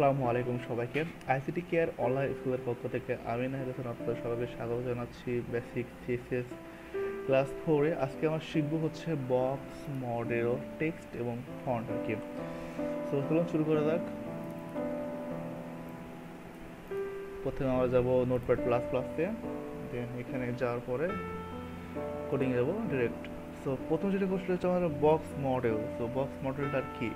আসসালামু আলাইকুম সবাইকে। আইসিটি কেয়ার অনলাইন স্কুলের পক্ষ থেকে আমি নাহিদ হাসান আপনাদের সবাইকে স্বাগত জানাচ্ছি বেসিক সিএসএস ক্লাস ফোরে আজকে আমরা শিখব হচ্ছে বক্স মডেল টেক্সট এবং ফন্ট আর কি। সো চলুন শুরু করা যাক। প্রথমে আমরা যাব নোটপ্যাড প্লাস প্লাসে দেন এখানে যাওয়ার পরে কোডিং যাব ডিরেক্ট সো প্রথম যেটা কোশ্চেন হচ্ছে আমাদের বক্স মডেল সো বক্স মডেলটা কি?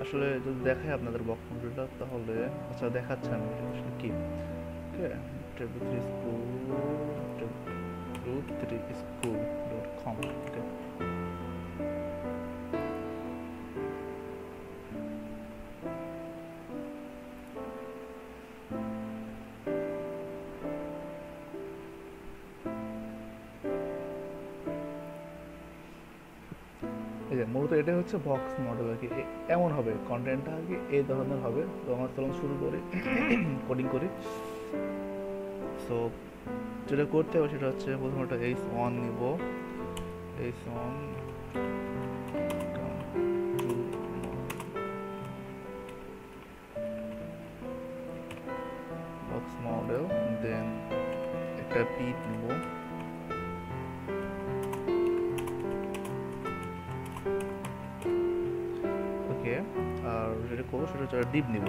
আসলে যদি দেখাই আপনাদের বক্স মডেলটা তাহলে আচ্ছা দেখাচ্ছে আমি আসলে কি। Table three school table three school dot com okay এই যে মূলত এটাই হচ্ছে বক্স মডেল আর কি। এমন হবে কন্টেন্টটা আর কি এই ধরনের হবে। তো আমার চলুন শুরু করি কোডিং করি। সো যেটা করতে হবে সেটা হচ্ছে প্রথমে একটা এইচ অন নিব। H one box model then একটা পিট নিব। যেটা করব, সেটা হচ্ছে ডিপ নিব।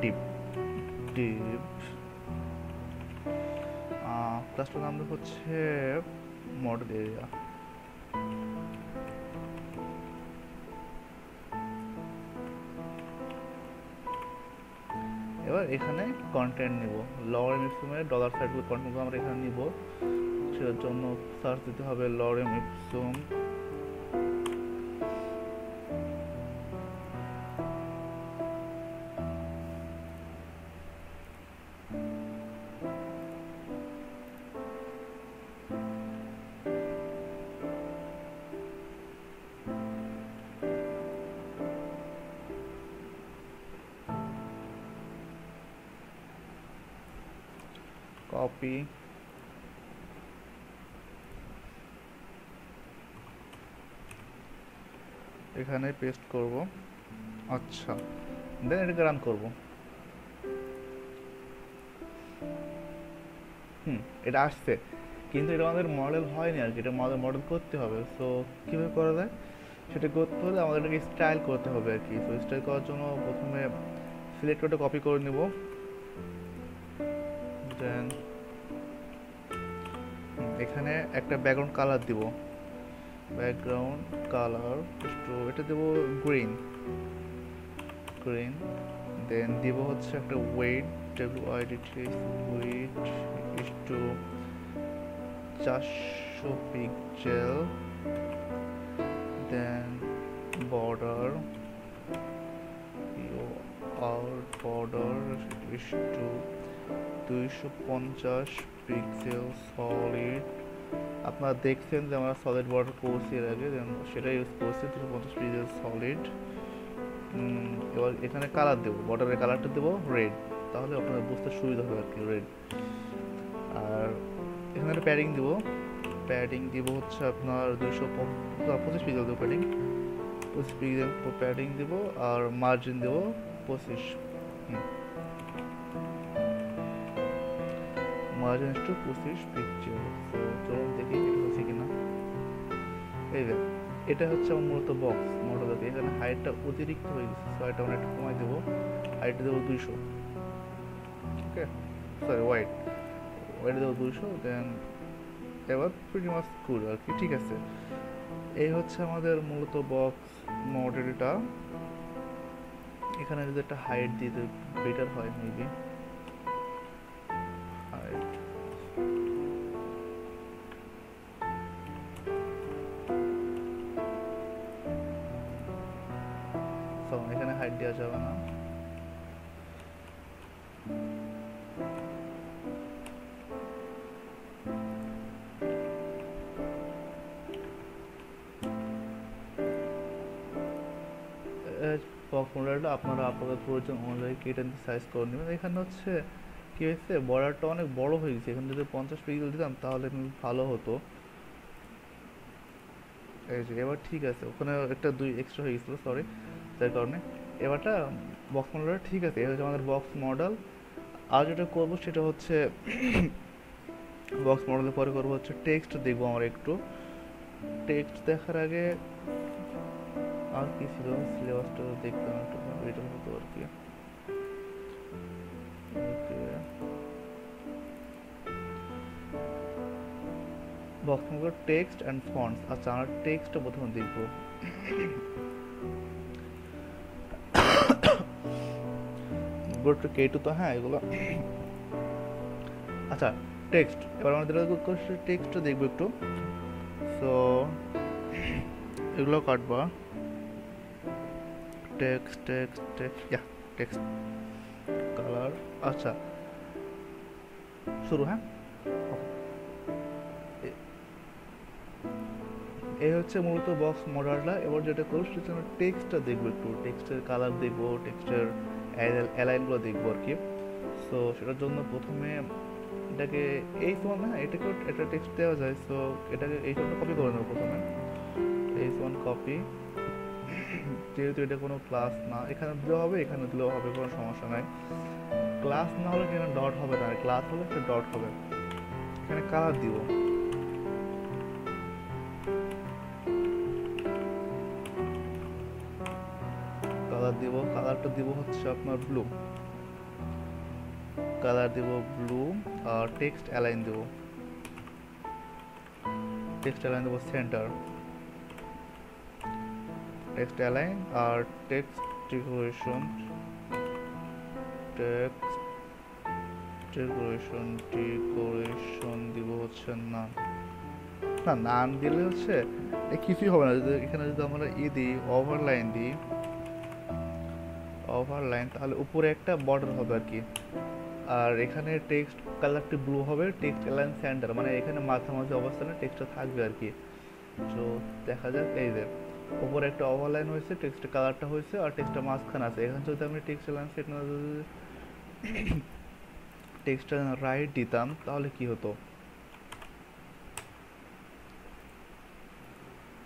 Deep deep. ক্লাসটার নাম হচ্ছে মডেল এরিয়া এবার এখানে কন্টেন্ট নিব। লরেম ইপসুমের ডলার সাইড কন্টেন্টগুলো আমরা এখানে নিব। সেটার জন্য সার্চ দিতে হবে লরেম ইপসুম কপি এখানে পেস্ট করব। আচ্ছা দেন এটাকে রান করব। হুম, এটা আসছে। কিন্তু এটা আমাদের মডেল হয়নি আর কি, এটা আমাদের মডেল করতে হবে। সো কীভাবে করা যায়? সেটা করতে হলে আমাদের এটাকে স্টাইল করতে হবে আর কি। তো স্টাইল করার জন্য প্রথমে সিলেক্ট করে কপি করে নেব। দেন এখানে একটা ব্যাকগ্রাউন্ড কালার দিব। ব্যাকগ্রাউন্ড কালার একটু এটা দেব গ্রিন গ্রিন দেন দিব হচ্ছে একটা weight W I D weight একটু চারশো pixel then border out border একটু দুইশো পঞ্চাশ পিক্সেল সলিড আপনারা দেখছেন যে আমরা সলিড বর্ডার করছি এর আগে সেটা ইউজ করছি দুশো পঞ্চাশ পিক্সেল সলিড এবার এখানে কালার দেবো বর্ডারের কালারটা দেবো রেড তাহলে আপনাদের বুঝতে সুবিধা হবে আর কি রেড আর এখানে একটা প্যাডিং দিব প্যাডিং দিব হচ্ছে আপনার দুশো পঁচিশ পিক্সেল দেবো প্যাডিং পঁচিশ পিক্সেল প্যাডিং দিব, আর মার্জিন দেবো পঁচিশ, হুম। মার্জিন একটু পঁচিশ পিকচার তো চলুন দেখি এটা হচ্ছে কিনা। এই যে, এটা হচ্ছে আমার মূলত বক্স মডেল এখানে হাইটটা অতিরিক্ত হয়ে গেছে সো এটা একটু কমাই দেবো। হাইট দেবো দুইশো। ওকে সরি ওয়াইট ওয়াইট দেবো দুইশো দেন এবার প্রিটি মাস গুড আর কি, ঠিক আছে। এই হচ্ছে আমাদের মূলত বক্স মডেলটা এখানে যদি একটা হাইট দিতে বেটার হয় মেবি হাইট দেওয়া যাবে না। ফর্মুলাটা আপনারা আপনাদের প্রয়োজন অনুযায়ী কেটে সাইজ করে নেবেন। এখানে হচ্ছে কি হয়েছে? বর্ডারটা অনেক বড় হয়ে গেছে। এখানে যদি পঞ্চাশ পিক্সেল দিতাম তাহলে ভালো হতো। এই যে, এবার ঠিক আছে। ওখানে একটা দুই এক্সট্রা হয়ে গেছিল সরি যার কারণে এবারটা বক্স মডেলটা ঠিক আছে এটা হচ্ছে আমাদের বক্স মডেল আর যেটা করব সেটা হচ্ছে বক্স মডেলের পরে করব হচ্ছে টেক্সট দেখব আমরা একটু। টেক্সট দেখার আগে আর কি ছিল? সিলেবাসটা দেখতাম একটু এটা হতো আর কি। Box model text and fonts আচ্ছা আমরা টেক্সটটা প্রথমে দেখব। গো কে টু তো হ্যাঁ এগুলো। আচ্ছা টেক্সট এবার আমাদের টেক্সটটা দেখব একটু। সো এগুলো কাটবা। Text text text yeah text colour আচ্ছা শুরু হ্যাঁ? এই হচ্ছে মূলত বক্স মডেলটা এবার যেটা করব সেটা টেক্সটটা দেখব একটু। টেক্সটের কালার দেখব টেক্সটের অ্যালাইনগুলো দেখব আর কি। সো সেটার জন্য প্রথমে এটাকে, এই সমান হ্যাঁ এটাকে এটা টেক্সট দেওয়া যায়। সো এটাকে এই সবটা কপি করে নেব প্রথমে। এই সমান কপি যেহেতু এটা কোনো ক্লাস না, এখানে দিলেও হবে, এখানে দিলেও হবে, কোনো সমস্যা নাই। ক্লাস না হলে এখানে ডট হবে না ক্লাস হলে একটা ডট হবে। এখানে কালার দিব। কালারটা দিব হচ্ছে আপনার ব্লু কালার দিব ব্লু আর টেক্সট অ্যালাইন দেব। টেক্সট অ্যালাইন দেব সেন্টার টেক্সট অ্যালাইন আর text decoration text decoration decoration দিব হচ্ছে না না নাম দিলে হচ্ছে কিছুই হবে না। যদি এখানে যদি আমরা ই দিই ওভারলাইন দিই ওভারলাইন তাহলে উপরে একটা, বর্ডার হবে আর কি। আর এখানে টেক্সট কালারটি ব্লু হবে, টেক্সট অ্যালাইন সেন্টার মানে এখানে মাঝামাঝি অবস্থানে টেক্সটটা থাকবে আর কি। তো দেখা যাক, এই যে, উপরে একটা ওভারলাইন হয়েছে টেক্সটের কালারটা হয়েছে আর টেক্সটটা মাঝখানে আছে। এখানে যদি আমি টেক্সট অ্যালাইন সেট না টেক্সটটা রাইট দিতাম, তাহলে কি হতো?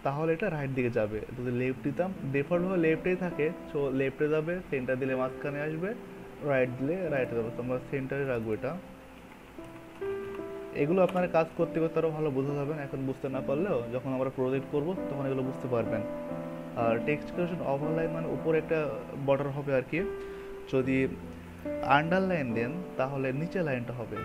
তাহলে এটা রাইট দিকে যাবে। যদি লেফট দিতাম ডিফল্ট ভাবে লেফটেই থাকে সো লেফটে যাবে সেন্টার দিলে মাঝখানে আসবে রাইট দিলে রাইটে যাবে। তো আমরা সেন্টারে রাখব এটা। এগুলো আপনারা কাজ করতে করতে আরও ভালো বুঝতে পারবেন এখন বুঝতে না পারলেও যখন আমরা প্রজেক্ট করব, তখন এগুলো বুঝতে পারবেন। আর টেক্সট কারেকশন ওভারলাইন মানে উপরে একটা বর্ডার হবে আর কি। যদি আন্ডারলাইন দেন, তাহলে নিচে লাইনটা হবে।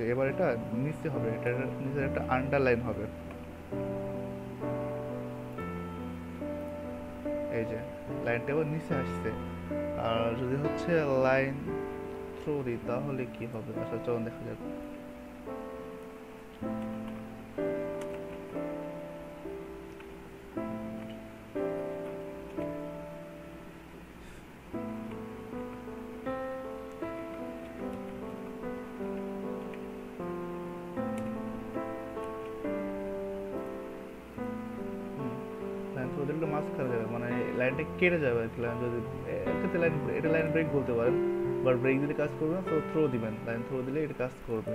আচ্ছা এবার এটা নিচে হবে, এটা নিচে একটা আন্ডারলাইন হবে। এই যে লাইনটা এবার নিচে আসছে। আর যদি হচ্ছে লাইন থ্রো দিই, তাহলে কি হবে? আচ্ছা চলুন দেখা যাক। দিলে মাঝখানে যাবে মানে লাইনটা কেটে যাবে লাইন যদি এক্ষেত্রে লাইন এটা লাইন ব্রেক বলতে পারেন বাট ব্রেক দিলে কাজ করবে না তো থ্রো দিবেন, লাইন থ্রো দিলে এটা কাজ করবে।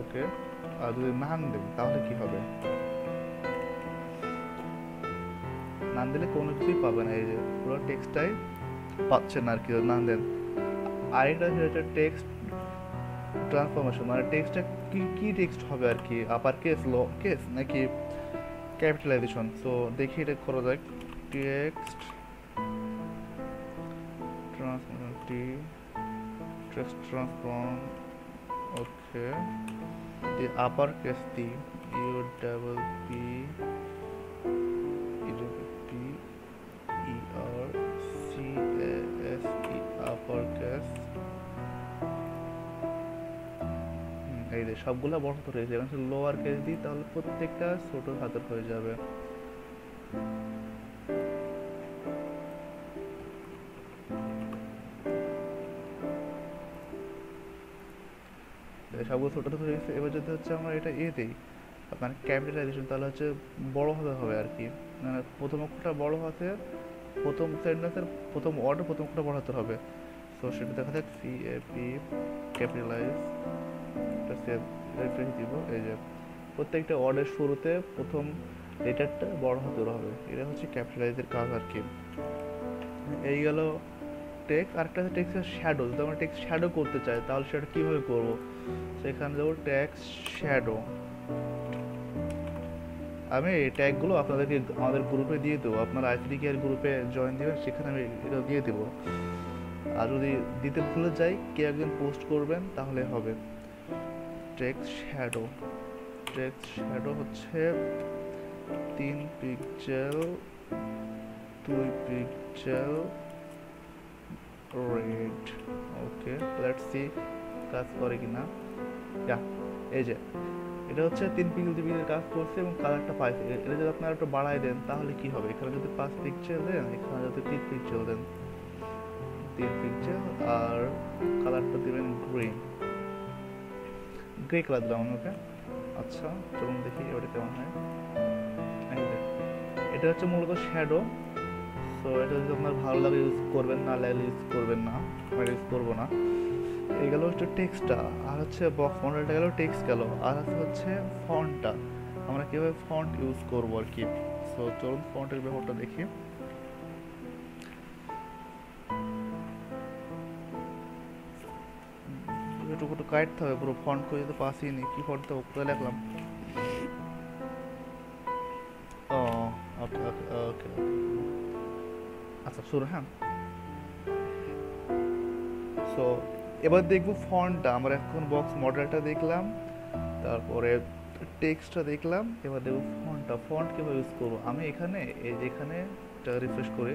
ওকে আর যদি নান দেন, তাহলে কি হবে? নান দিলে কোনো কিছুই পাবে না, এই যে পুরো টেক্সটাই পাচ্ছেন আর কি নান দেন। আরেকটা হচ্ছে টেক্সট ট্রান্সফরমেশন মানে টেক্সটটা কি কি টেক্সট হবে আর কি? আপার কেস লো কেস নাকি ক্যাপিটালাইজেশন তো দেখি এটা করা যাক। Text transformation T text transform okay the upper case the U double p এই যে সবগুলা বড় হাতের হয়েছে এবং লোয়ার কেস দিই, তাহলে প্রত্যেকটা ছোট হাতের হয়ে যাবে। সবগুলো ছোট ছোট হয়ে গেছে। এবার যদি হচ্ছে আমরা এটা এ দিই, আপনার ক্যাপিটালাইজেশন তাহলে হচ্ছে বড় হাতে হবে আর কি। মানে প্রথম অক্ষরটা বড় হাতের, প্রথম সেন্টেন্সের প্রথম ওয়ার্ডের প্রথম অক্ষরটা বড় হাতের হবে। সো সেটা দেখা যাক সি এ পি ক্যাপিটালাইজ এটা সেভ দিব, এই যে প্রত্যেকটা ওয়ার্ডের শুরুতে প্রথম লেটারটা বড় হতে হবে, এটা হচ্ছে ক্যাপিটালাইজের কাজ আর কি। এই গেল টেক আরেকটা আছে টেক্সের শ্যাডো যদি আমরা টেক্সট শ্যাডো করতে চাই, তাহলে সেটা কীভাবে করব? সেখানে যাব ট্যাক্স শ্যাডো আমি এই ট্যাগগুলো আপনাদেরকে, আমাদের গ্রুপে দিয়ে দেবো, আপনারা আইসিডি কেয়ার গ্রুপে জয়েন দিবেন, সেখানে আমি এটা দিয়ে দেবো। আর যদি দিতে ভুলে যাই, কে একজন পোস্ট করবেন, তাহলে হবে। টেক্সট শ্যাডো টেক্সট শ্যাডো হচ্ছে তিন পিক্সেল দুই pixel red okay let's see কাজ করে কিনা। ইয়া এই যে। এটা হচ্ছে তিন পিক্সেল দুই কাজ করছে এবং কালারটা পাইছে। এটা যদি আপনারা একটু বাড়ায় দেন, তাহলে কি হবে? এখানে যদি পাঁচ পিক্সেল দেন, এখানে যদি তিন পিক্সেল দেন। তিন পিক্সেল আর কালারটা দিবেন গ্রিন। গ্রে কালার দিলাম আমি ওকে আচ্ছা চলুন দেখি এবারে কেমন হয়। এটা হচ্ছে মূলত শ্যাডো সো এটা যদি আপনার ভালো লাগে ইউজ করবেন, না লাগলে ইউজ করবেন না আমি ইউজ করব না। এই গেল হচ্ছে টেক্সটটা আর হচ্ছে বক্স মডেলটা গেল টেক্সট গেল, আর হচ্ছে ফন্টটা আমরা কীভাবে ফন্ট ইউজ করব আর কি? সো চলুন ফন্টের ব্যাপারটা দেখি। কাটতে হবে, পুরো ফন্ট করে তো পাসই নেই কি ফন্ট দেবো কোথায় লিখলাম ও, ওকে ওকে ওকে আচ্ছা শুরু হ্যাঁ। সো এবার দেখব ফন্টটা আমরা এখন বক্স মডেলটা দেখলাম, তারপরে টেক্সটটা দেখলাম, এবার দেখব ফন্টটা ফন্ট কীভাবে ইউজ করব? আমি এখানে, এই যে এখানে রিফ্রেশ করে,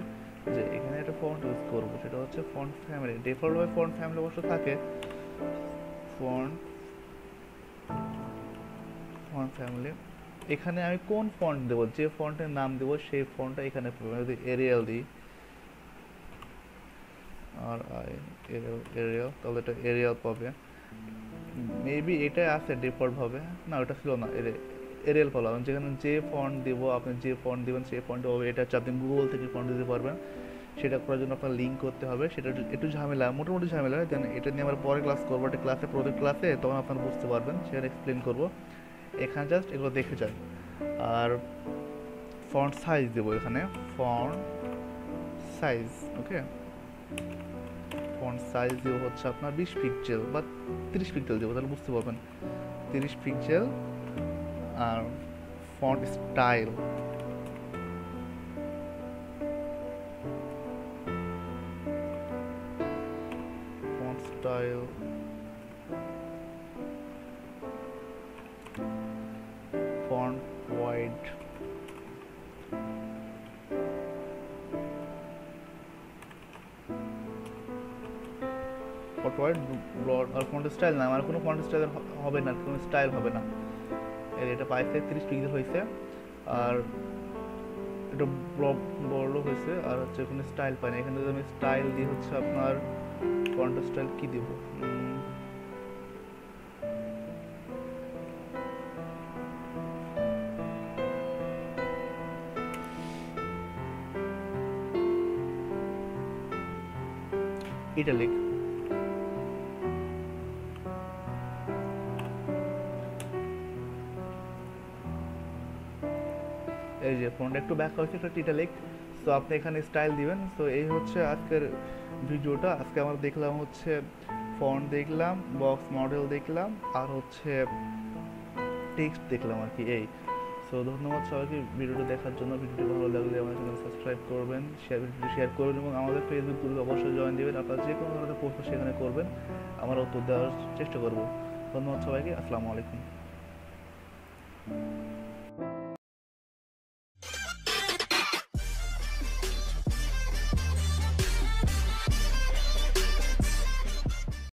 যে এখানে একটা ফন্ট ইউজ করব, সেটা হচ্ছে ফন্ট ফ্যামিলি ডিফল্টভাবে ফন্ট ফ্যামিলি অবশ্য থাকে। Font font family. এখানে আমি কোন ফন্ট দেবো? যে ফন্টের নাম দেবো, সেই ফন্টটা এখানে যদি এরিয়াল দিই আর আই এরিয়াল এরিয়াল তাহলে এটা এরিয়াল পাবে। মেবি এটাই আছে ডিফল্ট ভাবে। না, ওটা ছিল না এরিয়াল পেলাম। যেখানে যে ফন্ট দিব, আপনি যে ফন্ট দিবেন, সেই ফন্ট হবে এটা আপনি গুগল থেকে ফন্ট দিতে পারবেন। সেটা করার জন্য আপনার লিঙ্ক করতে হবে। সেটা একটু- ঝামেলা, মোটামুটি ঝামেলা। দেন এটা নিয়ে আমরা পরে ক্লাস করব। একটা ক্লাসে প্রত্যেক ক্লাসে তখন আপনারা বুঝতে পারবেন। সেটা এক্সপ্লেন করব। এখানে জাস্ট এগুলো দেখে যান। আর ফন্ট সাইজ দেবো এখানে। Font size okay font size দেবো হচ্ছে আপনার বিশ পিক্সেল বা তিরিশ পিক্সেল দেবো, তাহলে বুঝতে পারবেন। তিরিশ পিক্সেল আর ফন্ট স্টাইল font wide আর font style না আমার কোনো font style হবে না, কোনো স্টাইল হবে না। এই এটা পাইছে 30 পিক্সেল হয়েছে আর এটা বড় হয়েছে আর হচ্ছে এখানে স্টাইল পাই না। এখানে আমি স্টাইল দিয়ে হচ্ছে আপনার ফন্ট স্টাইল কি দিব? ইটালিক। ফোনটা একটু ব্যাক হয়েছে, একটা টিটালিক সো আপনি এখানে স্টাইল দিবেন। সো এই হচ্ছে আজকের ভিডিওটা। আজকে আমরা দেখলাম হচ্ছে ফন্ট দেখলাম বক্স মডেল দেখলাম, আর হচ্ছে টেক্সট দেখলাম আর কি, এই। সো ধন্যবাদ সবাইকে ভিডিওটা দেখার জন্য। ভিডিওটি ভালো লাগলে আমার চ্যানেল সাবস্ক্রাইব করবেন শেয়ার ভিডিওটি শেয়ার করবেন, এবং আমাদের ফেসবুক গ্রুপে অবশ্যই জয়েন দেবেন। আপনারা যে কোনো ধরনের প্রশ্ন সেখানে করবেন। আমরা উত্তর দেওয়ার চেষ্টা করব। ধন্যবাদ সবাইকে। আসসালামু আলাইকুম।